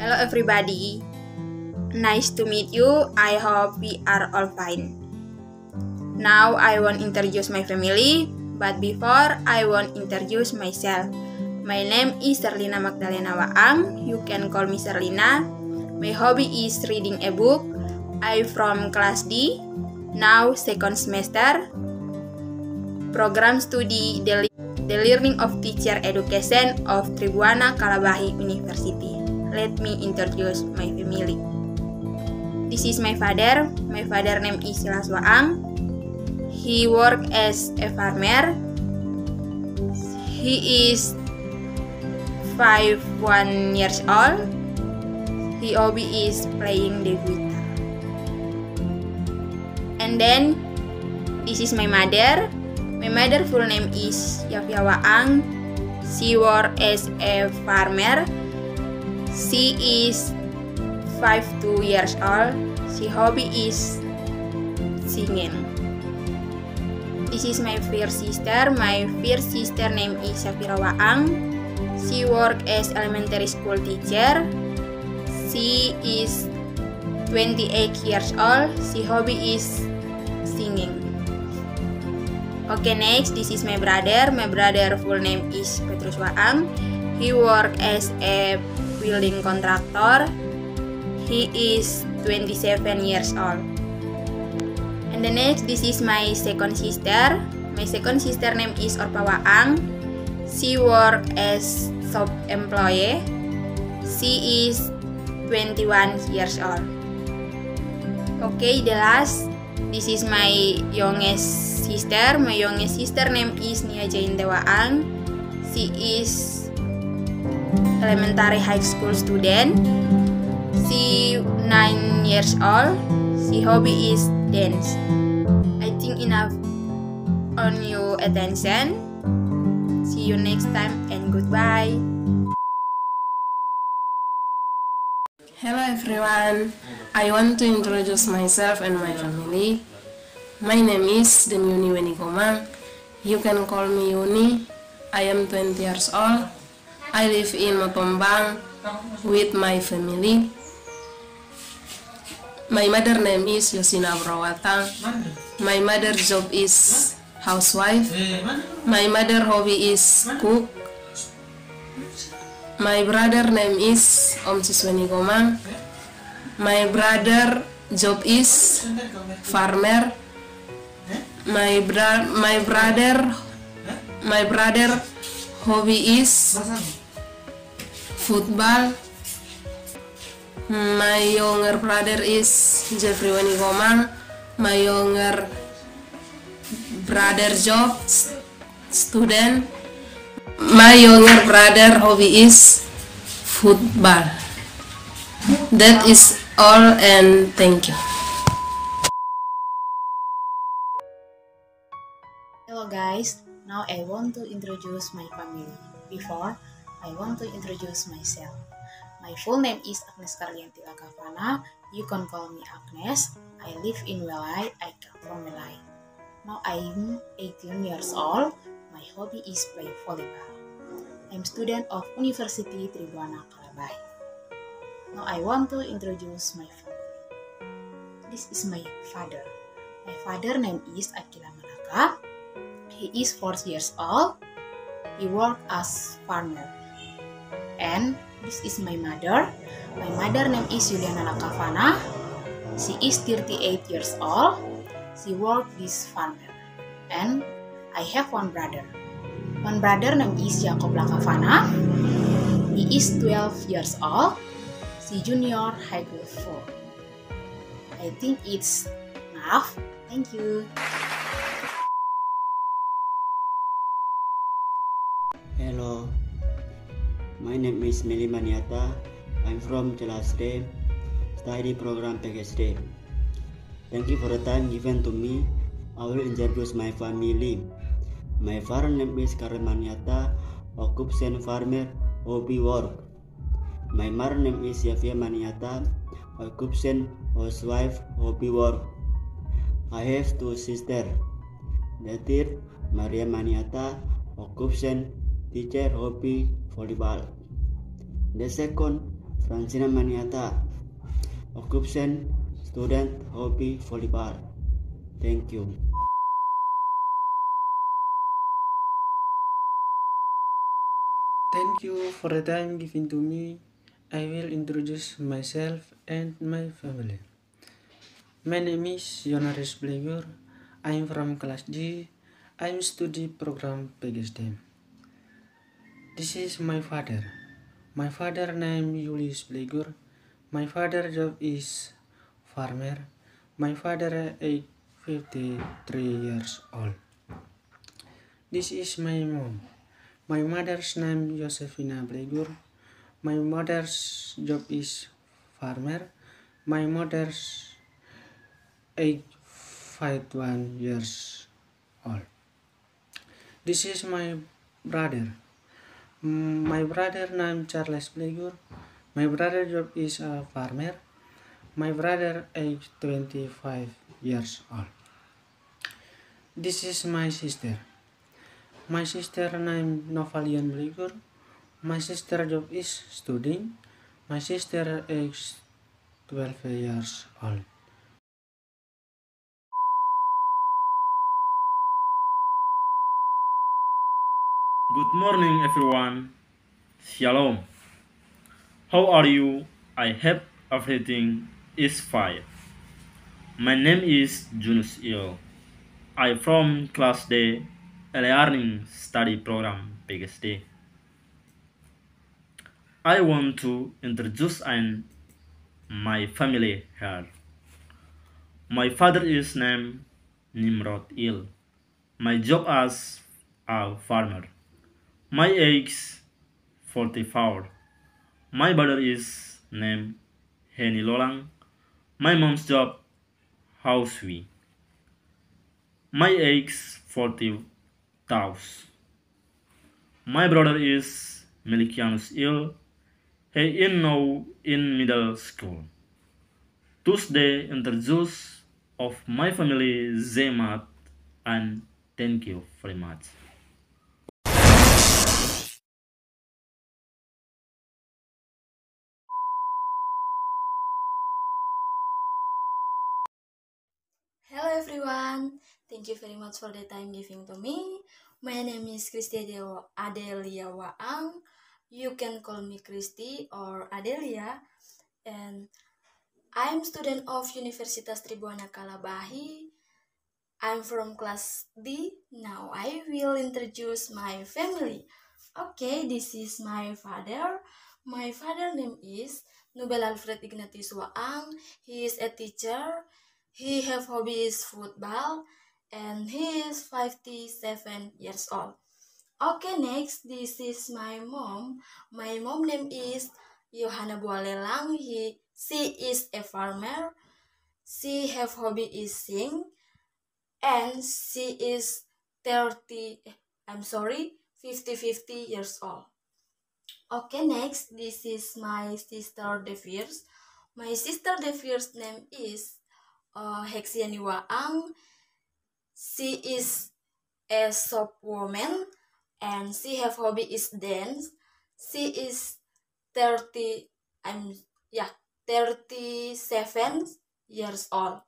Hello everybody. Nice to meet you. I hope we are all fine. Now I want introduce my family, but before I want introduce myself. My name is Serlina Magdalena Waang. You can call me Serlina. My hobby is reading a book. I from class D. Now second semester. Program studi the, the Learning of Teacher Education of Tribuana Kalabahi University. Let me introduce my family. This is my father. My father name is Silas Waang. He work as a farmer. He is five one years old. His hobby is playing the guitar. And then this is my mother. My mother full name is Yafia Waang. She work as a farmer. She is five two years old. She hobby is singing. This is my first sister. My first sister name is Safira Waang. She work as elementary school teacher. She is 28 years old. She hobby is singing. Okay, next this is my brother. My brother full name is Petrus Waang. He work as a building contractor. He is 27 years old. And the next this is my second sister. My second sister name is Orpa Waang. She work as shop employee. She is 21 years old. Okay, the last. This is my youngest sister. My youngest sister name is Nia Jain Dewaan. She is elementary high school student. She 9 years old. She hobby is dance. I think enough on your attention. See you next time and goodbye. Hello everyone. I want to introduce myself and my family. My name is Denyuni Wenigomang. You can call me Yuni. I am 20 years old. I live in Motombang with my family. My mother name is Yosina Brawatang. My mother job is housewife. My mother hobby is cook. My brother name is Om Sisweni Gomang. My brother job is farmer. My bra my brother my brother hobby is football. My younger brother is Jeffrey Wenigomang. My younger brother job student my younger brother hobby is football that is all and thank you Hello guys, now I want to introduce my family. Before, I want to introduce myself. My full name is Agnes Karlianti Lakavana. You can call me Agnes. I live in Welai. I come from Welai. Now I'm 18 years old. My hobby is play volleyball. I'm student of University Tribuana Kalabai. Now I want to introduce my family. This is my father. My father name is Akila Manaka. He is 4 years old. He work as farmer. And this is my mother. My mother name is Juliana Nakavana. She is 38 years old she worked this farmer. And I have one brother. One brother name is Jacob Lakavana. He is 12 years old. She junior high school 4. I think it's enough. Thank you. My name is Meli Maniata. I'm from Celasde, study program PGSD. Thank you for the time given to me. I will introduce my family. My father name is Karemaniata, occupation farmer, hobby work. My mother name is Yafia Maniata, occupation housewife, hobby work. I have two sisters. The third, Maria Maniata, occupation teacher, hobby volleyball. The second, Francina Maniata. Occupation, student, hobby, volleyball. Thank you. Thank you for the time given to me. I will introduce myself and my family. My name is Yonaris Blegur. I am from class G. I am study program PGSDM. This is my father. My father name is Julius Blegur. My father job is farmer. My father age 53 years old. This is my mom. My mother's name is Josefina Blegur. My mother's job is farmer. My mother's age 51 years old. This is my brother. My brother name Charles Blegur. My brother job is a farmer. My brother age 25 years old. This is my sister. My sister name Novalian Blegur. My sister job is studying. My sister age 12 years old. Good morning, everyone. Shalom. How are you? I hope everything is fine. My name is Junus Il. I from class D, learning study program PGSD. I want to introduce and my family here. My father is named Nimrod Il. My job as a farmer. My age 44. My brother is named Henny Lolang. My mom's job housewife. My age 40 thousand. My brother is Melchianus Il. He in now in middle school. Tuesday introduce of my family Zemat and thank you very much. Thank you very much for the time giving to me. My name is Christy Adel- Adelia Waang. You can call me Christy or Adelia. And I'm student of Universitas Tribuana Kalabahi. I'm from class D. Now I will introduce my family. Okay, this is my father. My father name is Nobel Alfred Ignatius Waang. He is a teacher. He have hobby is football and he is 57 years old. Okay, next this is my mom. My mom name is Johanna Bualelang. He she is a farmer. She have hobby is sing and she is 30 eh, I'm sorry 50 50 years old. Okay, next this is my sister the first. My sister the first name is uh, Hexiani Waang. She is a shop woman and she have hobby is dance. She is 30 I'm yeah 37 years old.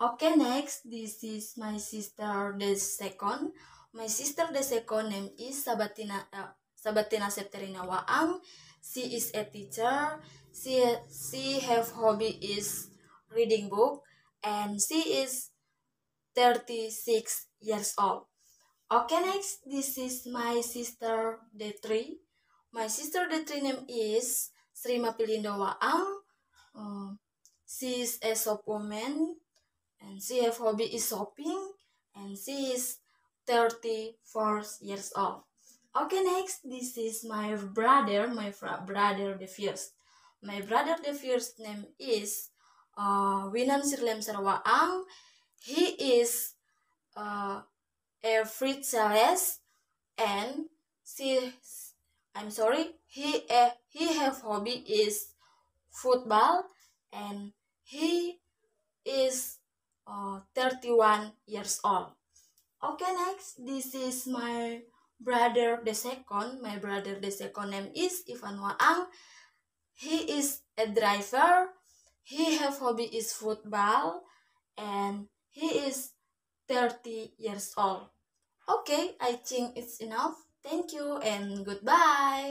Okay, next this is my sister the second. My sister the second name is Sabatina uh, Sabatina Septerina Waang. She is a teacher. She she have hobby is reading book and she is 36 years old. Okay, next, this is my sister the three. My sister the three name is Sri Mapilindo Waang. Um, she is a shop woman and she have hobby is shopping and she is 34 years old. Okay, next, this is my brother, my brother the first. My brother the first name is uh, Winan Sirlem Sarwaang. He is uh, a fruit sales and she I'm sorry he uh, he have hobby is football and he is uh, 31 years old. Okay, next this is my brother the second. My brother the second name is Ivan Waang. he is a driver he have hobby is football and he is 30 years old. Okay i think it's enough. Thank you and goodbye